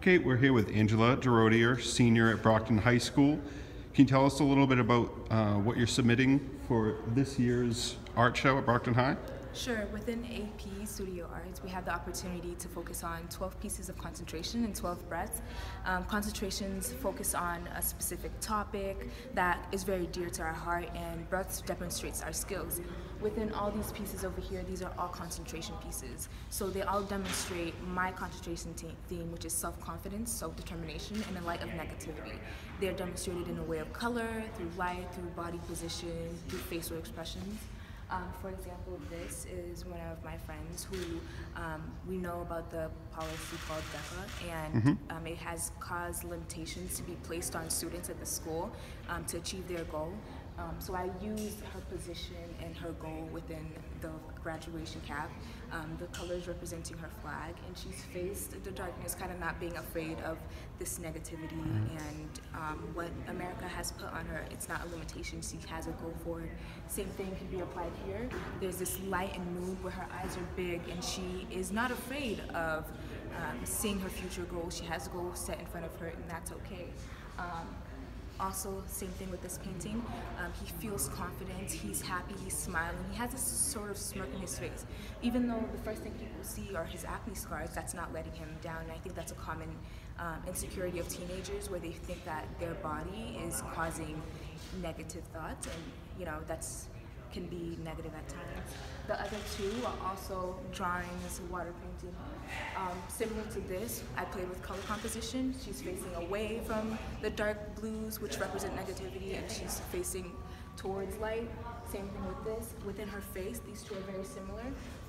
Kate. We're here with Angela Gerodier, senior at Brockton High School. Can you tell us a little bit about uh, what you're submitting for this year's art show at Brockton High? Sure. Within AP Studio Arts, we have the opportunity to focus on 12 pieces of concentration and 12 breadths. Um, concentrations focus on a specific topic that is very dear to our heart, and breadths demonstrates our skills. Within all these pieces over here, these are all concentration pieces. So they all demonstrate my concentration theme, which is self-confidence, self-determination, in the light of negativity. They're demonstrated in a way of color, through light, through body position, through facial expressions. Um, for example, this is one of my friends who um, we know about the policy called DACA, and mm -hmm. um, it has caused limitations to be placed on students at the school um, to achieve their goal. Um, so I used her position and her goal within the graduation cap, um, the colors representing her flag, and she's faced the darkness, kind of not being afraid of this negativity mm-hmm. and um, what America has put on her. It's not a limitation, she has a goal forward. Same thing can be applied here. There's this light and mood where her eyes are big, and she is not afraid of um, seeing her future goals. She has a goal set in front of her, and that's okay. Also, same thing with this painting. Um, he feels confident, he's happy, he's smiling. He has this sort of smirk in his face. Even though the first thing people see are his acne scars, that's not letting him down. And I think that's a common um, insecurity of teenagers where they think that their body is causing negative thoughts. And, you know, that's can be negative at times. The other two are also drawings, water painting. Um, similar to this, I played with color composition. She's facing away from the dark blues, which represent negativity, and she's facing towards light. Same thing with this. Within her face, these two are very similar.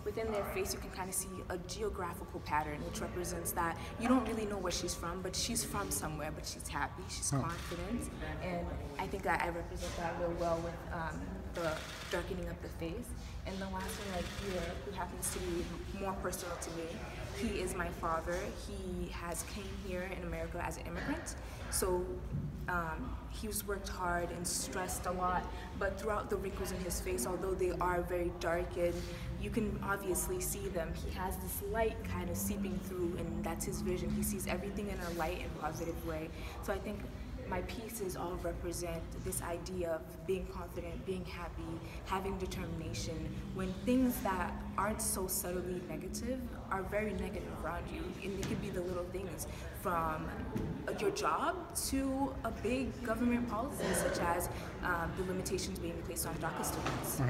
Within their face, you can kind of see a geographical pattern, which represents that you don't really know where she's from, but she's from somewhere, but she's happy, she's confident, and I think that I represent that real well with um, the darkening of the face. And the last one right here, who happens to be more personal to me, he is my father. He has came here in America as an immigrant. So um, he's worked hard and stressed a lot, but throughout the wrinkles in his face, although they are very darkened, you can obviously see them. He has this light kind of seeping through, and that's his vision. He sees everything in a light and positive way. So I think my pieces all represent this idea of being confident, being happy, having determination, when things that aren't so subtly negative are very negative around you. And it could be the little things from your job to a big government policy, such as um, the limitations being placed on DACA students.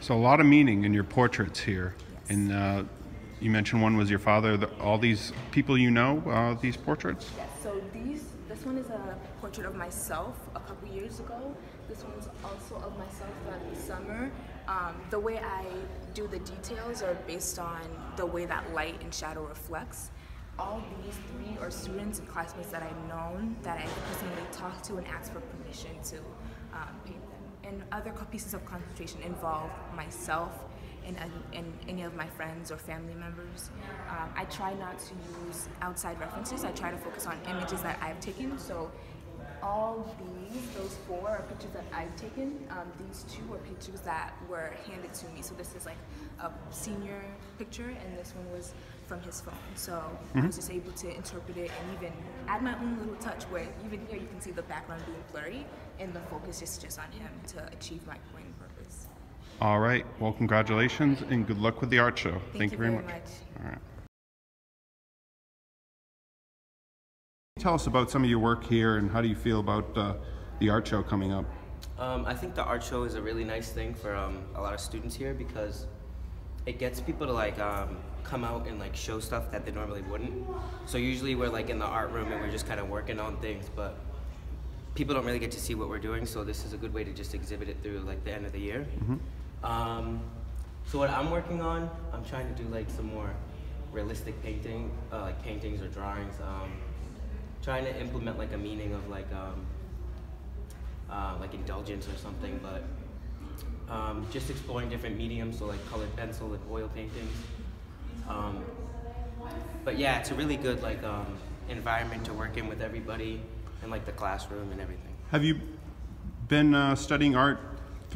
So a lot of meaning in your portraits here. Yes. And uh, you mentioned one was your father. all these people you know, uh, these portraits? Yes, one is a portrait of myself a couple years ago. This one's also of myself the summer. Um, the way I do the details are based on the way that light and shadow reflects. All these three are students and classmates that I've known that I personally talked to and asked for permission to um, paint them. And other pieces of concentration involve myself, in, in any of my friends or family members. Um, I try not to use outside references. I try to focus on images that I've taken. So all these, those four are pictures that I've taken. Um, these two are pictures that were handed to me. So this is like a senior picture, and this one was from his phone. So mm -hmm. I was mm-hmm. just able to interpret it and even add my own little touch where even here you can see the background being blurry, and the focus is just on him to achieve my point. All right. Well, congratulations and good luck with the art show. Thank, Thank you very, much. much. All right. Tell us about some of your work here and how do you feel about uh, the art show coming up? Um, I think the art show is a really nice thing for um, a lot of students here because it gets people to like um, come out and like show stuff that they normally wouldn't. So usually we're like in the art room and we're just kind of working on things, but people don't really get to see what we're doing. So this is a good way to just exhibit it through like the end of the year. Mm -hmm. Um, so what I'm working on, I'm trying to do like some more realistic painting, uh, like paintings or drawings. Um, trying to implement like a meaning of like um, uh, like indulgence or something, but um, just exploring different mediums, so like colored pencil and oil paintings. Um, but yeah, it's a really good like um, environment to work in with everybody and like the classroom and everything. Have you been uh, studying art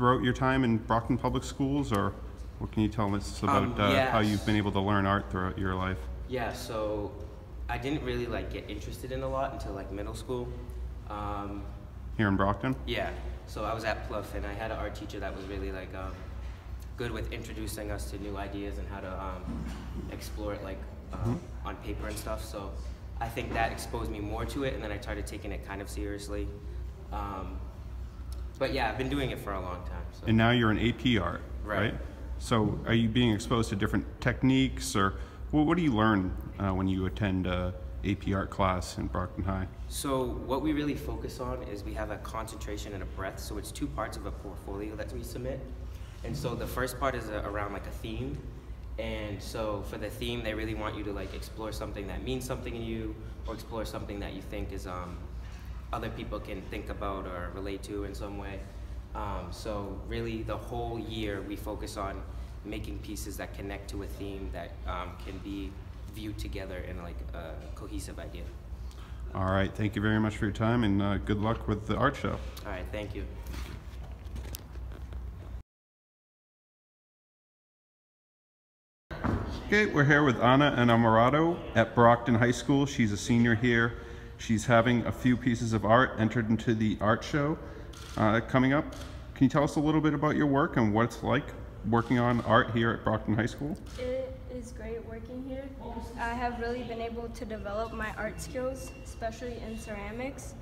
throughout your time in Brockton Public Schools, or what can you tell us about um, yeah. uh, how you've been able to learn art throughout your life? Yeah, so I didn't really like get interested in a lot until like middle school. Um, Here in Brockton? yeah, so I was at Plouffe and I had an art teacher that was really like um, good with introducing us to new ideas and how to um, explore it like um, on paper and stuff. So I think that exposed me more to it, and then I started taking it kind of seriously. Um, but yeah, I've been doing it for a long time. So. And now you're an AP art, right? Right. So are you being exposed to different techniques or what, what do you learn uh, when you attend a AP art class in Brockton High? So what we really focus on is we have a concentration and a breadth. So it's two parts of a portfolio that we submit. And so the first part is uh around like a theme. And so for the theme, they really want you to like explore something that means something to you or explore something that you think is um, other people can think about or relate to in some way. Um, so really the whole year we focus on making pieces that connect to a theme that um, can be viewed together in like a cohesive idea. All right, thank you very much for your time and uh, good luck with the art show. All right, thank you. Okay, we're here with Ana Enamorado at Brockton High School. She's a senior here. She's having a few pieces of art entered into the art show uh, coming up. Can you tell us a little bit about your work and what it's like working on art here at Brockton High School? It is great working here. I have really been able to develop my art skills, especially in ceramics.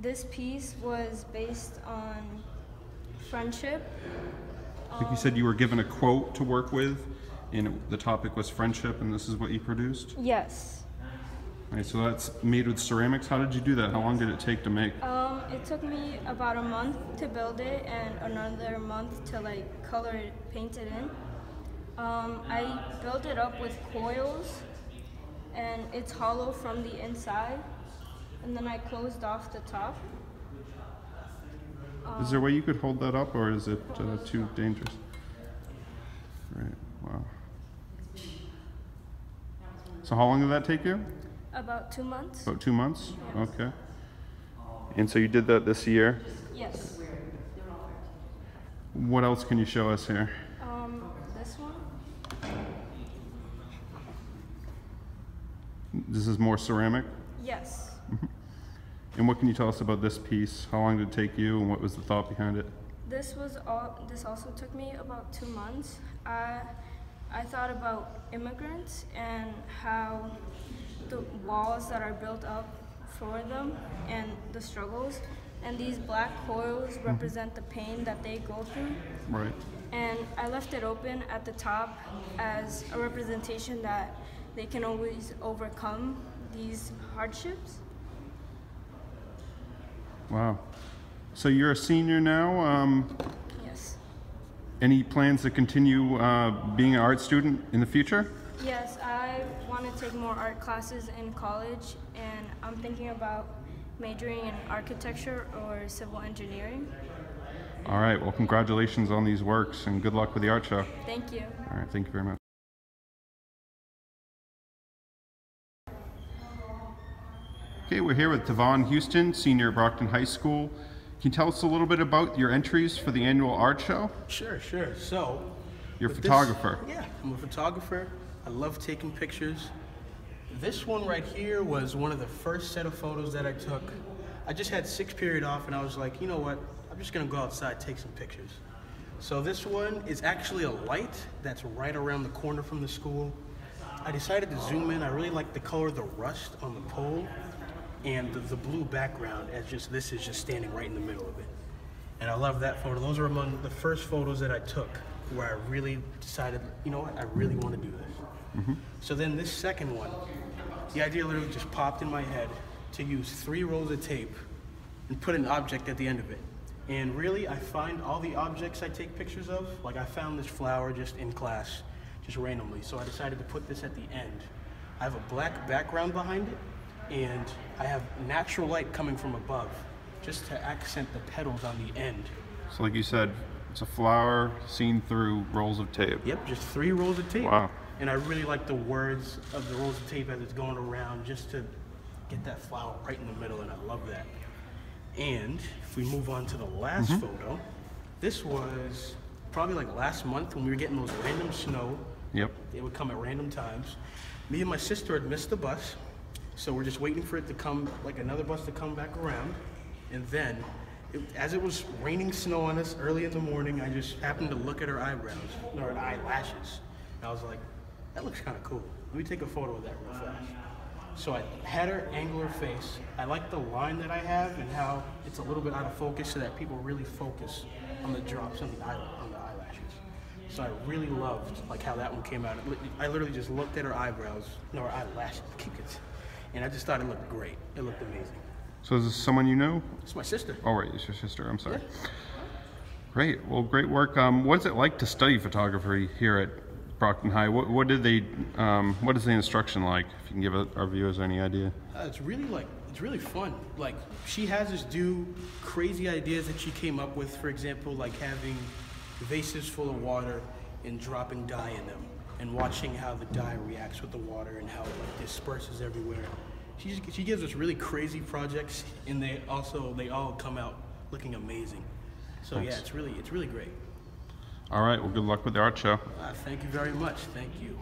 This piece was based on friendship. I think you said you were given a quote to work with, and the topic was friendship, and this is what you produced. Yes. All right, so that's made with ceramics. How did you do that? How long did it take to make? Um, it took me about a month to build it and another month to like color it, paint it in. Um, I built it up with coils and it's hollow from the inside. And then I closed off the top. Is there a way you could hold that up, or is it uh, too dangerous? Right. Wow. So how long did that take you? About two months. About two months. Okay. And so you did that this year. Yes. What else can you show us here? Um, this one. This is more ceramic. Yes. And what can you tell us about this piece? How long did it take you, and what was the thought behind it? This was all. This also took me about two months. I, I thought about immigrants and how the walls that are built up for them and the struggles, and these black coils represent the pain that they go through. Right. And I left it open at the top as a representation that they can always overcome these hardships. Wow. So you're a senior now. Um. Any plans to continue uh, being an art student in the future? Yes, I want to take more art classes in college, and I'm thinking about majoring in architecture or civil engineering. All right. Well, congratulations on these works, and good luck with the art show. Thank you. All right. Thank you very much. Okay, we're here with Devon Houston, senior at Brockton High School. Can you tell us a little bit about your entries for the annual art show? Sure, sure. So, You're a with this- photographer. yeah, I'm a photographer. I love taking pictures. This one right here was one of the first set of photos that I took. I just had six period off, and I was like, you know what? I'm just gonna go outside, take some pictures. So this one is actually a light that's right around the corner from the school. I decided to zoom in. I really like the color of the rust on the pole and the, the blue background as just this is just standing right in the middle of it. And I love that photo. Those are among the first photos that I took where I really decided, you know what, I really want to do this. Mm-hmm. So then this second one, the idea literally just popped in my head to use three rolls of tape and put an object at the end of it. And really, I find all the objects I take pictures of, like I found this flower just in class, just randomly. So I decided to put this at the end. I have a black background behind it, and I have natural light coming from above, just to accent the petals on the end. So, like you said, it's a flower seen through rolls of tape. Yep, just three rolls of tape. Wow. And I really like the words of the rolls of tape as it's going around just to get that flower right in the middle, and I love that. And if we move on to the last mm-hmm. photo, this was probably like last month when we were getting those random snow. Yep. They would come at random times. Me and my sister had missed the bus, So we're just waiting for it to come, like another bus to come back around. And then, it, as it was raining snow on us early in the morning, I just happened to look at her eyebrows, or her eyelashes. And I was like, that looks kind of cool. Let me take a photo of that real fast. So I had her angle her face. I like the line that I have and how it's a little bit out of focus so that people really focus on the drops on the, eye, on the eyelashes. So I really loved like how that one came out. I literally just looked at her eyebrows, no, her eyelashes, keep it, and I just thought it looked great. It looked amazing. So is this someone you know? It's my sister. Oh, right, it's your sister. I'm sorry. Great. Well, great work. Um, what's it like to study photography here at Brockton High? What, what did they? Um, what is the instruction like? If you can give our viewers any idea. Uh, it's really like it's really fun. Like she has us do crazy ideas that she came up with. For example, like having vases full of water and dropping dye in them, and watching how the dye reacts with the water and how it like, disperses everywhere. She just, she gives us really crazy projects, and they also they all come out looking amazing. So yeah, it's really it's really great. All right. Well, good luck with the art show. Uh, thank you very much. Thank you.